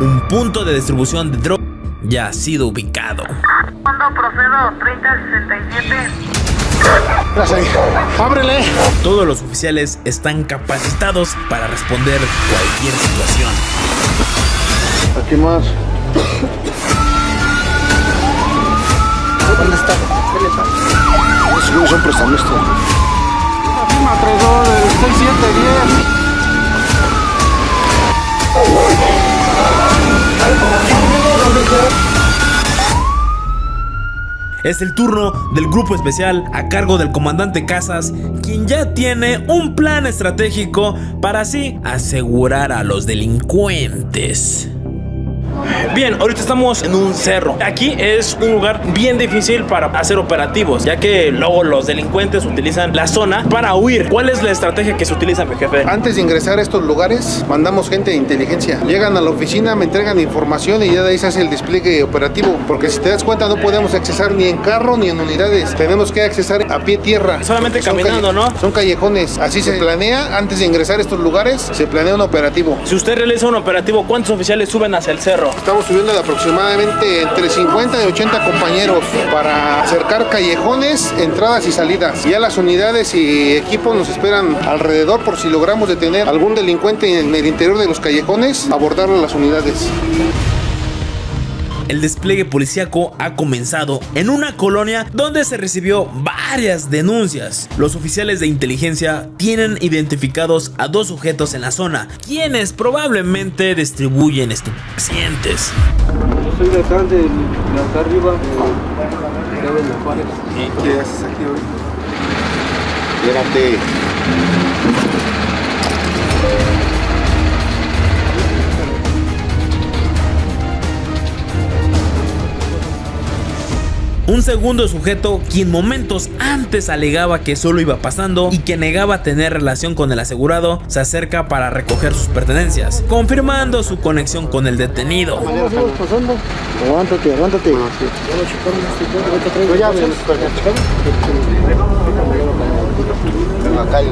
un punto de distribución de droga ya ha sido ubicado. Cuando procedo 3067. ¡Ábrele! Todos los oficiales están capacitados para responder cualquier situación. Aquí más. ¿Dónde está? ¿Qué le pasa? Esos güeyes son prestamistas. Firma traidor del 6710. Es el turno del grupo especial a cargo del comandante Casas, quien ya tiene un plan estratégico para así asegurar a los delincuentes. Bien, ahorita estamos en un cerro. Aquí es un lugar bien difícil para hacer operativos, ya que luego los delincuentes utilizan la zona para huir. ¿Cuál es la estrategia que se utiliza, mi jefe? Antes de ingresar a estos lugares, mandamos gente de inteligencia. Llegan a la oficina, me entregan información y ya de ahí se hace el despliegue operativo. Porque si te das cuenta, no podemos accesar ni en carro ni en unidades. Tenemos que accesar a pie tierra. Solamente Son caminando, ¿no? Son callejones. Así se planea. Antes de ingresar a estos lugares, se planea un operativo. Si usted realiza un operativo, ¿cuántos oficiales suben hacia el cerro? Estamos subiendo de aproximadamente entre 50 y 80 compañeros para acercar callejones, entradas y salidas. Ya las unidades y equipos nos esperan alrededor por si logramos detener algún delincuente en el interior de los callejones, abordarlo a las unidades. El despliegue policíaco ha comenzado en una colonia donde se recibió varias denuncias. Los oficiales de inteligencia tienen identificados a dos sujetos en la zona, quienes probablemente distribuyen estupefacientes. Soy de acá, de, de acá arriba, de, de la Juárez. ¿Qué haces aquí hoy? Espérate. Un segundo sujeto, quien momentos antes alegaba que solo iba pasando y que negaba tener relación con el asegurado, se acerca para recoger sus pertenencias, confirmando su conexión con el detenido. Estamos pasando. Aguántate, aguántate. Ya, En la calle,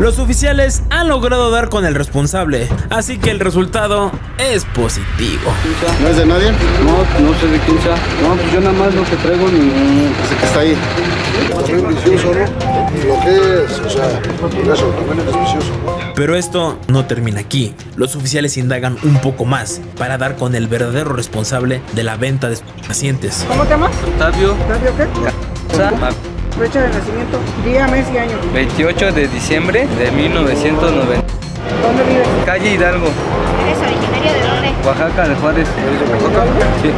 Los oficiales han logrado dar con el responsable, así que el resultado es positivo. ¿No es de nadie? No, no sé de quién sea. No, pues yo nada más lo que traigo ni... Ese que está ahí. También vicioso, ¿no? Lo que es, o sea, por eso, también es vicioso. Pero esto no termina aquí. Los oficiales indagan un poco más para dar con el verdadero responsable de la venta de pacientes. ¿Cómo te llamas? Octavio ¿Octavio qué? Fecha de nacimiento, día, mes y año. 28 de diciembre de 1990. ¿Dónde vives? Calle Hidalgo, ¿Eres originario de dónde? Oaxaca de Juárez. Sí.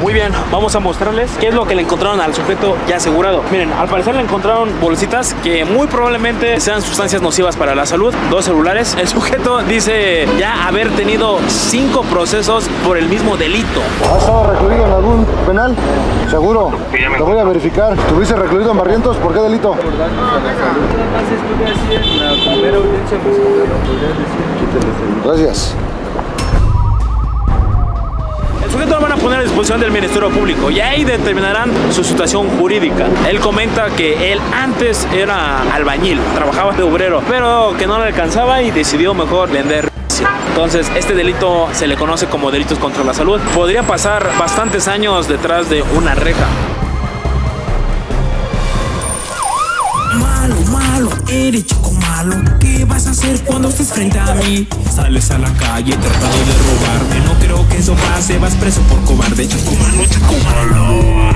Muy bien, vamos a mostrarles qué es lo que le encontraron al sujeto ya asegurado. Miren, al parecer le encontraron bolsitas que muy probablemente sean sustancias nocivas para la salud, dos celulares. El sujeto dice ya haber tenido cinco procesos por el mismo delito. ¿Has estado recluido en algún penal? Seguro. Te voy a verificar. ¿Estuviste recluido en Barrientos? ¿Por qué delito? Nada Lo van a poner a disposición del Ministerio Público y ahí determinarán su situación jurídica. Él comenta que él antes era albañil, trabajaba de obrero, pero que no le alcanzaba y decidió mejor vender. Entonces, este delito se le conoce como delitos contra la salud. Podría pasar bastantes años detrás de una reja. Malo, malo, eres malo. ¿Qué vas a hacer cuando estés frente a mí? Sales a la calle tratando de robarme. No creo que eso pase, vas preso por cobarde. Chaco malo, chaco malo.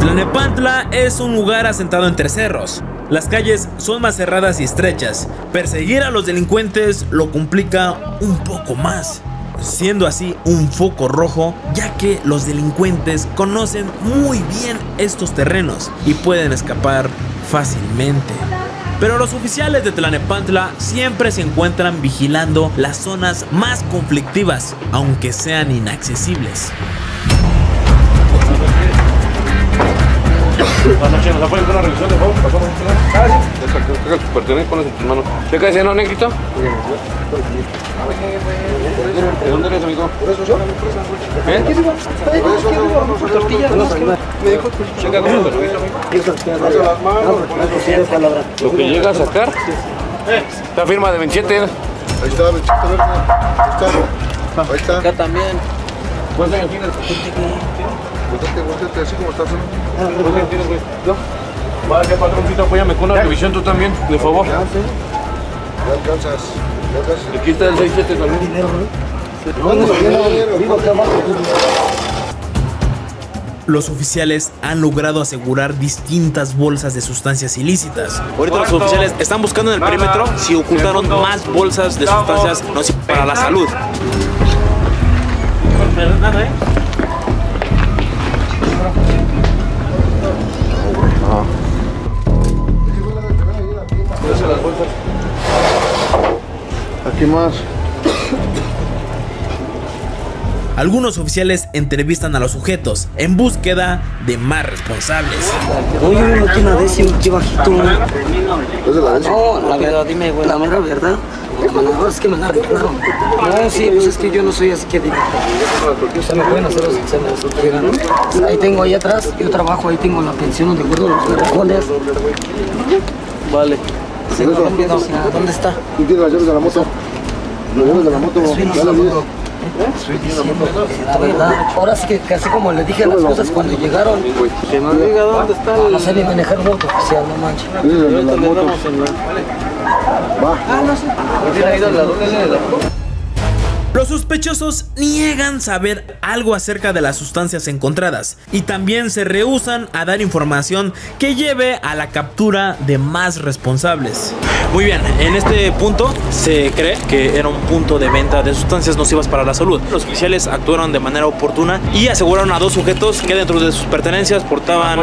Tlanepantla es un lugar asentado entre cerros. Las calles son más cerradas y estrechas. Perseguir a los delincuentes lo complica un poco más, siendo así un foco rojo, ya que los delincuentes conocen muy bien estos terrenos y pueden escapar fácilmente. Pero los oficiales de Tlanepantla siempre se encuentran vigilando las zonas más conflictivas, aunque sean inaccesibles. Buenas noches, ¿nos apoyan con una revisión de dónde eres, amigo? ¿Eh? Tortillas, Me dijo Checa con tu permiso, amigo. Lo que llega a sacar. Esta firma de 27. Ahí está, 27, a ver, ahí está. Ahí está. Acá también. ¿Cuántos años tienes? Así como estás. ¿no? ¿Cuántos años tienes, güey? ¿Yo? Vaya, patroncito, apóyame con una revisión tú también, de favor. Ya alcanzas. Aquí está el 67 también. Los oficiales han logrado asegurar distintas bolsas de sustancias ilícitas. Ahorita los oficiales están buscando en el perímetro si ocultaron más bolsas de sustancias para la salud. Aquí más. Algunos oficiales entrevistan a los sujetos en búsqueda de más responsables. Oye, no tiene una décima, qué bajito. ¿Es de la? No, la verdad, dime, güey. La mera verdad. No, es que me la arreglaron. No, sí, pues es que yo no soy así que diga. O sea, me pueden hacer los exámenes. Ahí tengo, ahí atrás, yo trabajo, ahí tengo la pensión donde guardo los caracoles. Vale. Sí, no, no, ¿Dónde está? ¿Tú tienes las llaves de la moto? Llaves de la moto. La verdad. Ahora sí que casi como le dije las cosas cuando llegaron. Que nos diga dónde está el... No sé ni manejar moto oficial, no manches. Ahorita le damos en la... Va. ¿No tiene ido la luna de la... Los sospechosos niegan saber algo acerca de las sustancias encontradas y también se rehusan a dar información que lleve a la captura de más responsables. Muy bien, en este punto se cree que era un punto de venta de sustancias nocivas para la salud. Los oficiales actuaron de manera oportuna y aseguraron a dos sujetos que dentro de sus pertenencias portaban.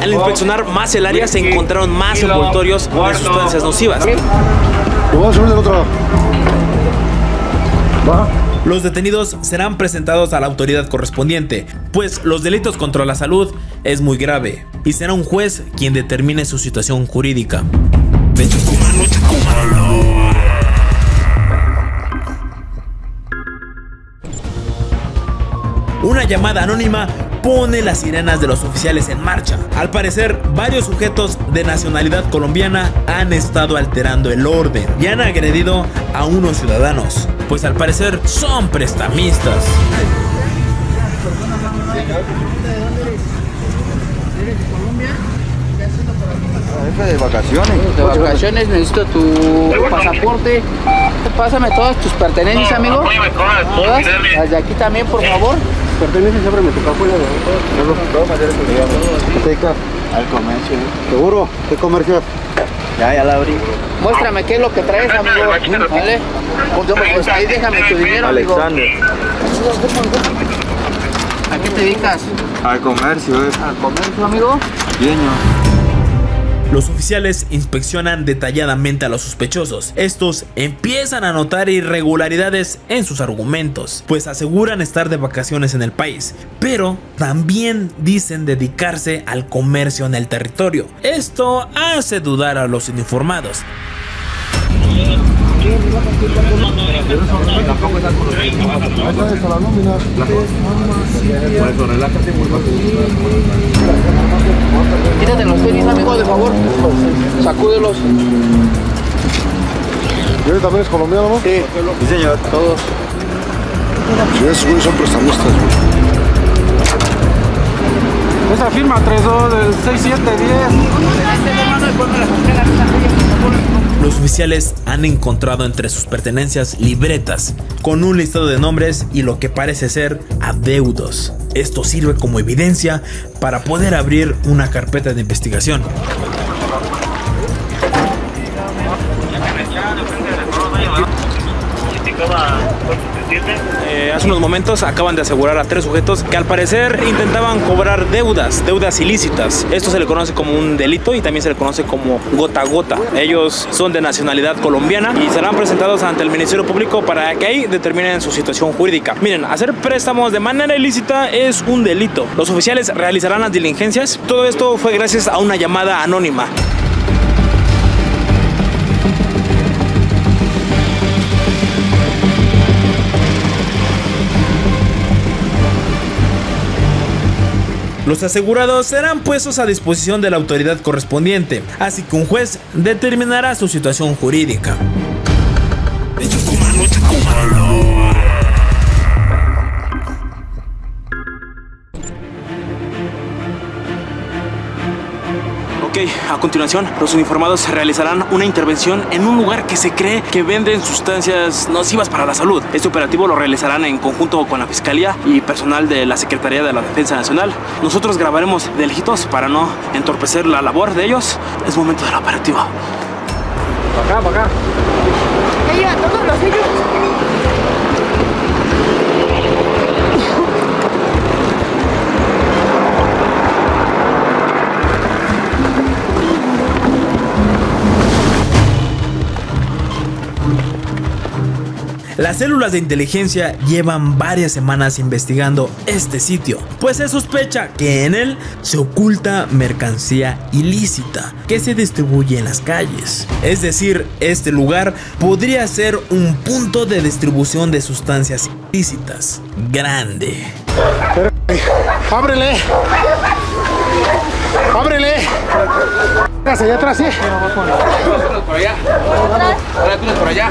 Al inspeccionar más el área se encontraron más envoltorios de sustancias nocivas. Lo vamos a subir del otro lado. Los detenidos serán presentados a la autoridad correspondiente, pues los delitos contra la salud es muy grave y será un juez quien determine su situación jurídica. Una llamada anónima pone las sirenas de los oficiales en marcha. Al parecer, varios sujetos de nacionalidad colombiana han estado alterando el orden y han agredido a unos ciudadanos, pues al parecer son prestamistas. de vacaciones. De vacaciones necesito tu pasaporte. Pásame todas tus pertenencias, amigo. Todas. Las de aquí también, por favor. Pertenece siempre me toca. Al comercio. ¿Seguro? ¿Qué comercio? Ya, ya la abrí. Muéstrame qué es lo que traes, amigo. ¿Vale? Pues ahí déjame tu dinero, amigo. Alexander. ¿A qué te dedicas? Al comercio, eh. ¿Al comercio, amigo? Yeño. Los oficiales inspeccionan detalladamente a los sospechosos. Estos empiezan a notar irregularidades en sus argumentos, pues aseguran estar de vacaciones en el país, pero también dicen dedicarse al comercio en el territorio. Esto hace dudar a los uniformados. Quítate los tenis, amigo, de favor. Sacúdelos. ¿Y él también es colombiano, no? Sí, Sí, señor. todos. Sí, esos güeyes son prestamistas, güey. Esa firma 32 del 6710. Los oficiales han encontrado entre sus pertenencias libretas con un listado de nombres y lo que parece ser adeudos. Esto sirve como evidencia para poder abrir una carpeta de investigación. Eh, hace unos momentos acaban de asegurar a tres sujetos que al parecer intentaban cobrar deudas, deudas ilícitas. Esto se le conoce como un delito y también se le conoce como gota a gota. Ellos son de nacionalidad colombiana y serán presentados ante el Ministerio Público para que ahí determinen su situación jurídica. Miren, hacer préstamos de manera ilícita es un delito. Los oficiales realizarán las diligencias. Todo esto fue gracias a una llamada anónima. Los asegurados serán puestos a disposición de la autoridad correspondiente, así que un juez determinará su situación jurídica. Ok, a continuación, los uniformados realizarán una intervención en un lugar que se cree que venden sustancias nocivas para la salud. Este operativo lo realizarán en conjunto con la Fiscalía y personal de la Secretaría de la Defensa Nacional. Nosotros grabaremos de lejitos para no entorpecer la labor de ellos. Es momento del operativo. Para acá, para acá. Ya llevan todos los sellos. Las células de inteligencia llevan varias semanas investigando este sitio, pues se sospecha que en él se oculta mercancía ilícita que se distribuye en las calles. Es decir, este lugar podría ser un punto de distribución de sustancias ilícitas grande. ¡Ábrele! ¡Ábrele! Allá atrás, sí. por allá. Ahora tú por allá.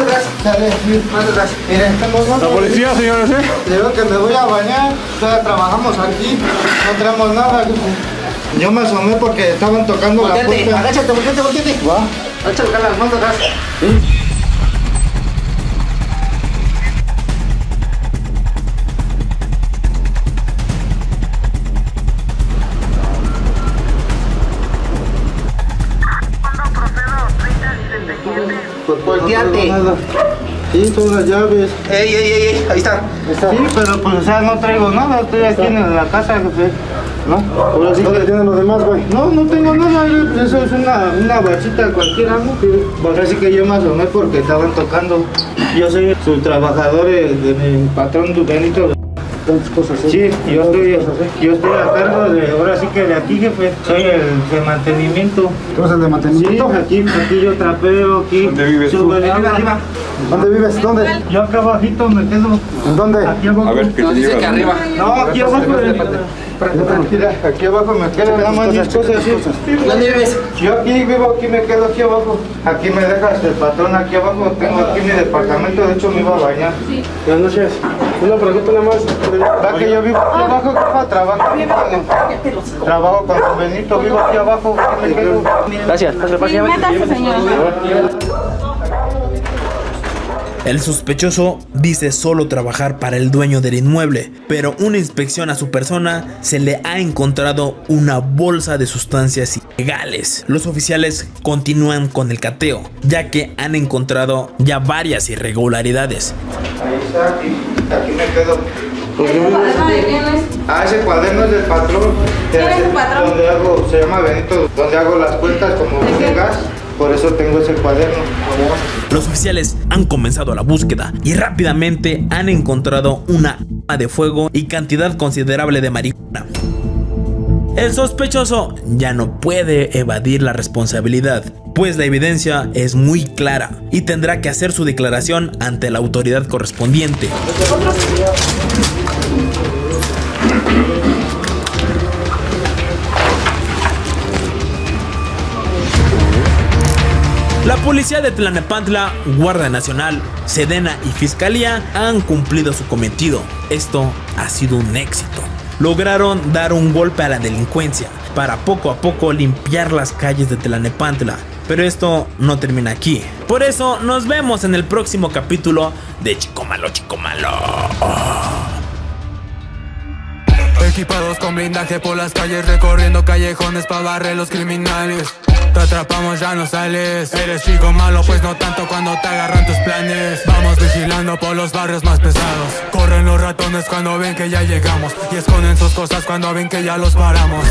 pasa? Ey, más atrás. Más atrás. Mire, estamos La policía, señores, ¿eh? Le digo que me voy a bañar, todavía trabajamos aquí, no tenemos nada. Yo me asomé porque estaban tocando la puerta. agáchate, volteate, volteate. Va. Volteate. Nada. Sí, son las llaves. Ey, ey, ey, ey, ahí está. Sí, pero pues, o sea, no traigo nada, estoy aquí en la casa, jefe. ¿No? Ahora sí que tienen los demás, güey. No, no tengo nada, pues eso es una, una bachita cualquiera, ¿no? Ahora sí que yo me asomé porque estaban tocando. Yo soy su trabajador eh, de, mi patrón tu Benito. Tantas cosas, Sí, yo estoy, yo estoy a cargo de, ahora sí que de aquí, jefe, soy el de mantenimiento. ¿Tú eres el de mantenimiento? Sí, aquí, aquí yo trapeo, aquí. ¿Dónde vives tú? ¿Dónde vives? ¿Dónde? Yo acá abajito me quedo. ¿En dónde? Aquí abajo. A ver, ¿qué te Dice que arriba. No, aquí abajo. Mira, aquí abajo me quedo, nada más mis cosas. ¿Dónde vives? Yo aquí vivo, aquí me quedo aquí abajo. Aquí me dejas el patrón aquí abajo. Tengo aquí mi departamento, de hecho me iba a bañar. Buenas noches. Una pregunta nada más. Va que yo vivo aquí abajo, jefa, trabajo con- Trabajo con don Benito, vivo aquí abajo. Gracias. El sospechoso dice solo trabajar para el dueño del inmueble, pero una inspección a su persona se le ha encontrado una bolsa de sustancias ilegales. Los oficiales continúan con el cateo, ya que han encontrado ya varias irregularidades. Ahí está, aquí, aquí me quedo. Ah, ese cuaderno es del patrón. ¿Quién es su patrón? Donde hago, se llama Benito, donde hago las cuentas como de gas. Por eso tengo ese cuaderno. Los oficiales han comenzado la búsqueda y rápidamente han encontrado una arma de fuego y cantidad considerable de marihuana. El sospechoso ya no puede evadir la responsabilidad, pues la evidencia es muy clara y tendrá que hacer su declaración ante la autoridad correspondiente. La policía de Tlanepantla, Guardia Nacional, Sedena y Fiscalía han cumplido su cometido. Esto ha sido un éxito. lograron dar un golpe a la delincuencia para poco a poco limpiar las calles de Tlanepantla. Pero esto no termina aquí. Por eso nos vemos en el próximo capítulo de Chico Malo, Chico Malo. Equipados con blindaje por las calles, recorriendo callejones para barrer los criminales. Te atrapamos, ya no sales. Eres chico malo, pues no tanto cuando te agarran tus planes. Vamos vigilando por los barrios más pesados. Corren los ratones cuando ven que ya llegamos. Y esconden sus cosas cuando ven que ya los paramos.